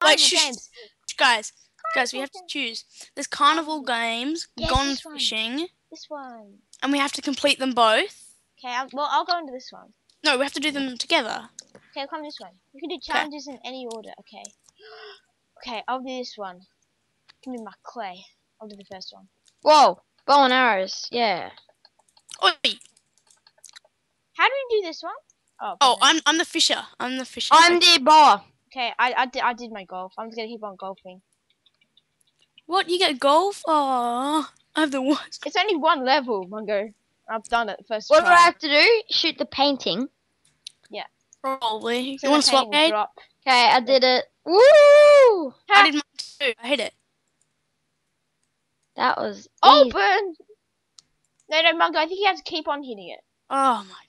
Carnival shush. games. Guys, guys, we have to choose. There's carnival games, Yes, gone this one. fishing, This one. and we have to complete them both. Okay, I'll, well, I'll go into this one. No, we have to do them together. Okay, I'll come this one. You can do challenges in any order. Okay. Okay, I'll do this one. Give me my clay. I'll do the first one. Whoa, bow and arrows. Yeah. Oi! How do we do this one? Oh, Oh, button. I'm I'm the fisher. I'm the fisher. I'm the bow. Okay. I I did I did my golf. I'm just gonna keep on golfing. What? You get golf? Oh, I have the worst. It's only one level, Mungo. I've done it first What do. I have to do? Shoot the painting. Yeah. Probably. So you want to swap, painting will Gage? drop. Okay, I did it. Woo! I did mine too. I hit it. That was oh, easy. Open. No, no, Mungo. I think you have to keep on hitting it. Oh my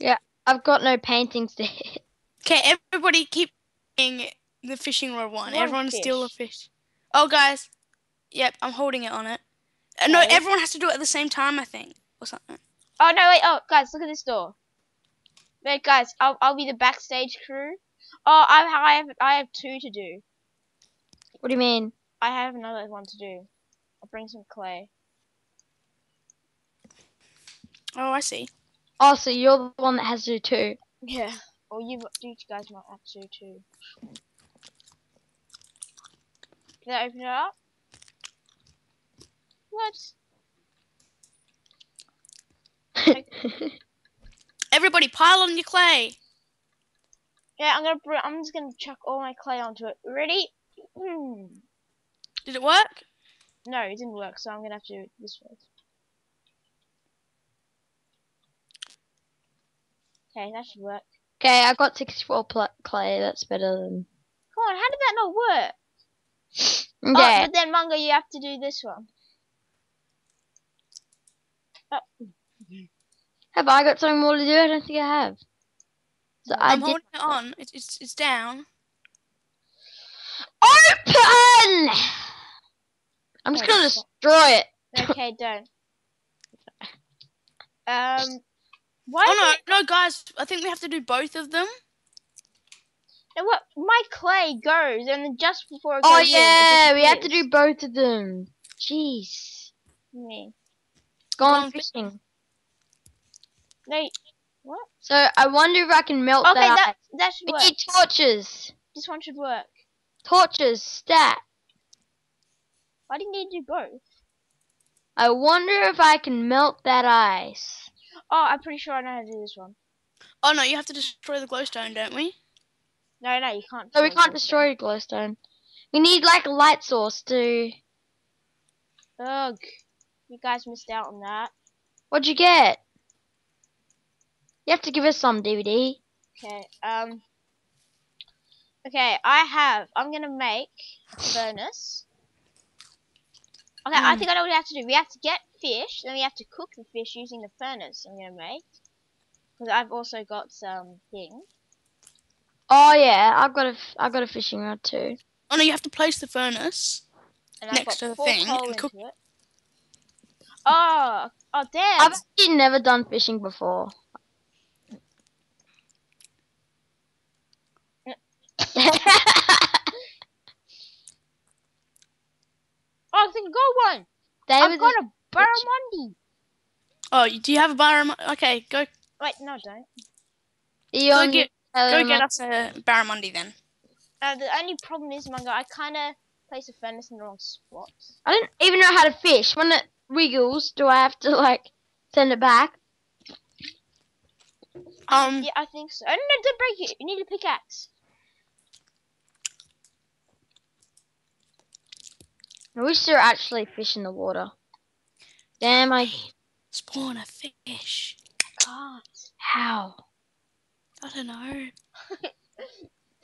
god. I've got no paintings to hit. Okay, everybody keep doing the fishing rod one. One Everyone steal a fish. fish. Oh, guys. Yep, I'm holding it on it. Uh, no, everyone has to do it at the same time, I think, or something. Oh no, wait. Oh, guys, look at this door. Wait, guys. I'll I'll be the backstage crew. Oh, I I have I have two to do. What do you mean? I have another one to do. I'll bring some clay. Oh, I see. Oh, so you're the one that has to do two. Yeah. Or you you guys might have to too. Can I open it up? What? Everybody pile on your clay. Yeah, I'm gonna br- I'm just gonna chuck all my clay onto it. Ready? Hmm. Did it work? No, it didn't work, so I'm gonna have to do it this way. Okay, that should work. okay, I got 64 pl- clay. That's better than. Come on, how did that not work? Oh, but then Mungo, you have to do this one. Have I got something more to do? I don't think I have. So I I'm did. holding it on. It's, it's, it's down. Open! I'm just Wait, gonna destroy it. Okay, don't. Um, why? Oh, no, it- no, guys. I think we have to do both of them. no, what? My clay goes, and then just before it oh, goes Oh in, it yeah, we have to do both of them. Jeez. Me. Go on on, fishing. No. What? So I wonder if I can melt Okay, that. that ice. that should We work. need torches. This one should work. Torches, stat. Why do you need to do both? I wonder if I can melt that ice. Oh, I'm pretty sure I know how to do this one. Oh, no, you have to destroy the glowstone, don't we? No, no, you can't. No, we can't both. destroy glowstone. We need like a light source to. Ugh. You guys missed out on that. What'd you get? You have to give us some DVD. Okay. Um. Okay, I have. I'm gonna make a furnace. Okay, I Mm. think I know what we have to do. We have to get fish, then we have to cook the fish using the furnace. I'm gonna make. Because I've also got some thing. Oh yeah, I've got a, f- I've got a fishing rod too. Oh, no, you have to place the furnace. And Next to the thing and cook- it. Oh, oh damn! I've actually never done fishing before. Oh, I think I got one. David I've got a barramundi. Oh, do you have a bar? Okay, go Wait, no, don't. you go on get your go get us a barramundi then. Uh, the only problem is, Mungo, I kind of place a furnace in the wrong spot. I don't even know how to fish. When it wiggles, do I have to like send it back? Um, Yeah, I think so. Oh, no, no, don't break it. You need a pickaxe. I wish there were actually fish in the water. Damn, I spawn a fish. Can't. how? I don't know.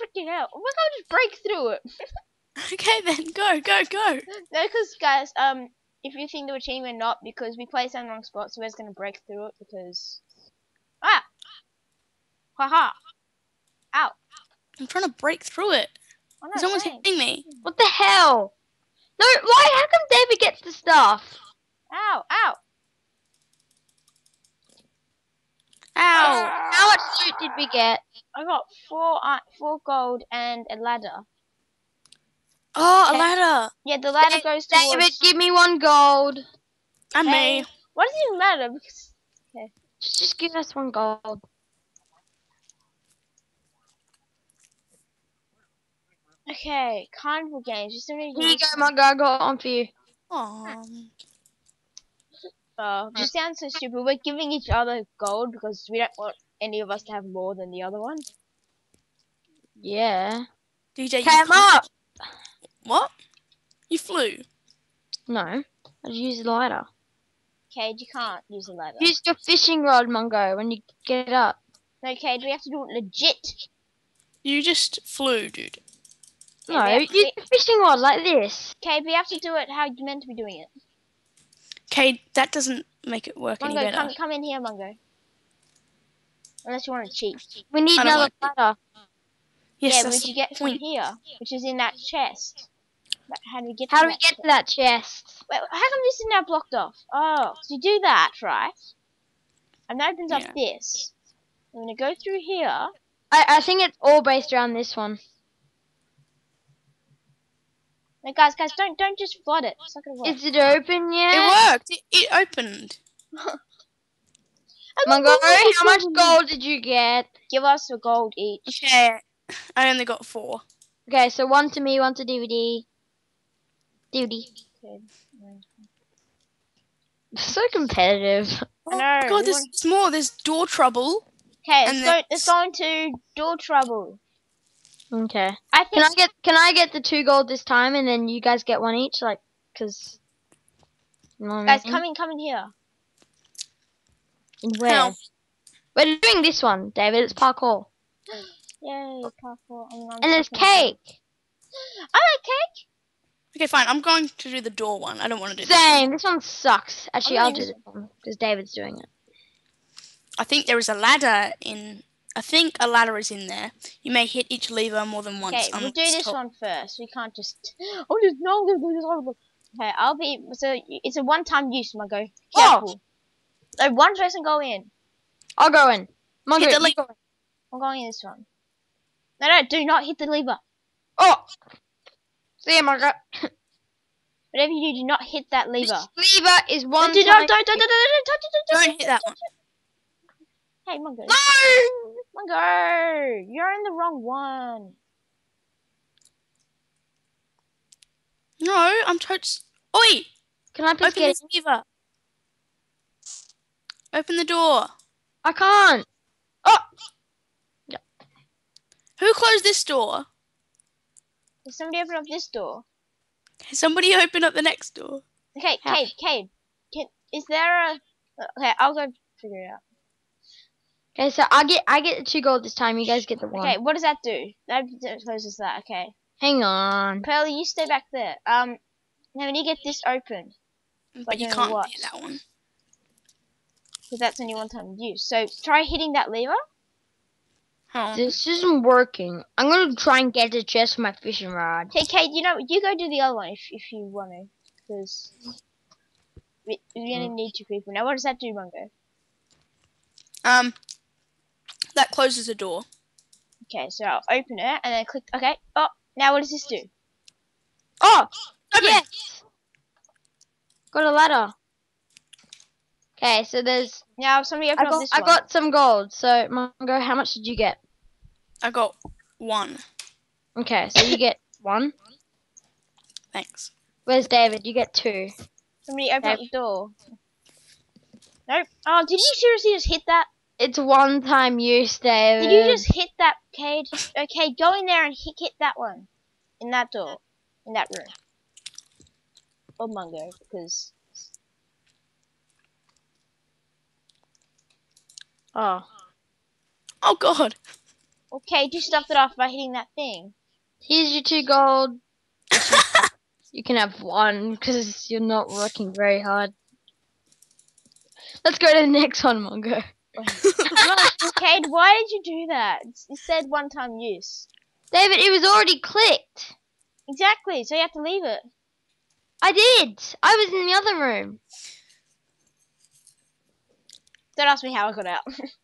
Freaking hell. Oh my god, just break through it. Okay, then go go go. No, because, guys, um, if you think the team or not, because we placed it in the wrong spot, so we're just going to break through it because. Ah! Haha! Ow. I'm trying to break through it. No, Someone's hitting me. What the hell? No, why? How come David gets the stuff? Ow, ow. Ow! How much loot did we get? I got four uh, four gold and a ladder. Oh, a ladder. Yeah, the ladder Da- goes David, towards. give me one gold. And Hey, me. What does it even matter? Because Just, just give us one gold. okay, carnival games. Just Here you go, my guy. I got one for you. Aw. Oh, this sounds so stupid. We're giving each other gold because we don't want any of us to have more than the other one. Yeah. DJ, you Came can't- up. What? You flew. No. I just use the lighter. Kade, you can't use a lighter. Use your fishing rod, Mungo, when you get it up. No, Kade, we have to do it legit. You just flew, dude. No, we use the fishing rod like this. Kade, we have to do it how you're meant to be doing it. Okay, that doesn't make it work any Mungo, better. come come in here, Mungo. Unless you want to cheat. We need another like ladder. Yes, yeah, that's which you get from point. here, which is in that chest. But how do we get? How to do we that get chest? to that chest? Wait, how come this is now blocked off? Oh, so you do that, right? And that opens up this. I'm gonna go through here. I, I think it's all based around this one. No, guys, guys, don't don't just flood it. It's not gonna work. Is it open yet? It worked. It, it opened. Oh Mungo, how much gold did you get? Give us a gold each. Okay, I only got four. Okay, so one to me, one to DVD. DVD. Okay. So competitive. I know, God, there's, want- there's more. There's door trouble. Okay, let's And go. then- Let's go into door trouble. Okay. I Can. I get can I get the two gold this time, and then you guys get one each, like, cause. You know what I Guys, mean? come in, come in here. In where? How? We're doing this one, David. It's parkour, Yay, parkour. I'm- I'm and there's cake. I like cake. Okay, fine. I'm going to do the door one. I don't want to do this. Same. This one sucks. Actually, I'm I'll do this one because David's doing it. I think there is a ladder in. I think a ladder is in there. You may hit each lever more than once. Okay, I'm we'll do this told- one first. We can't just. Oh, just no, I'm gonna do this horrible. Okay, I'll be. So it's a one-time use. My go. Oh! So one person go in. I'll go in. Mungo, Hit the you link. go in. I'm going in this one. No, no, do not hit the lever. Oh. See ya, Mungo. Whatever you do, do not hit that lever. This lever is No, one do time. not, don't, don't, don't, don't, touch it, don't touch Don't hit that one. Hey, Mungo. No. Mungo, you're in the wrong one. No, I'm totes. Oi! Can I please Open get this lever. Open the door. I can't. Oh. Who closed this door? Can somebody open up this door? Can somebody open up the next door? Okay, How? Kade, Kade. Can, is there a... Okay, I'll go figure it out. Okay, so I get I get the two gold this time. You guys get the one. Okay, what does that do? That that closes that, okay. Hang on. Pearly, you stay back there. Um, now when you get this open, But you can't what? hit that one. because that's only one time use. So try hitting that lever. Oh. This isn't working. I'm gonna try and get the chest with my fishing rod. Okay, Kate, you know, you go do the other one if, if you want to, because we, we only need two people. Now, what does that do, Mungo? Um, that closes the door. Okay, so I'll open it and then click. Okay. Oh, now what does this do? Oh, Open. yes. Got a ladder. Okay, so there's Now somebody open I up got this I one. got some gold. So Mungo, how much did you get? I got one. Okay, so you get one. Thanks. Where's David? You get two. Somebody open Okay. up the door. Nope. Oh, did you seriously just hit that? It's one time use, David. Did you um, just hit that, cage? Okay, go in there and hit, hit that one. In that door. In that room. Oh or Mungo, because... Oh. Oh God. Okay, you stuffed it off by hitting that thing. Here's your two gold. you can have one because you're not working very hard. Let's go to the next one, Mungo. Kade, why did you do that? It said one time use. David, it was already clicked. Exactly, so you have to leave it. I did. I was in the other room. Don't ask me how I got out.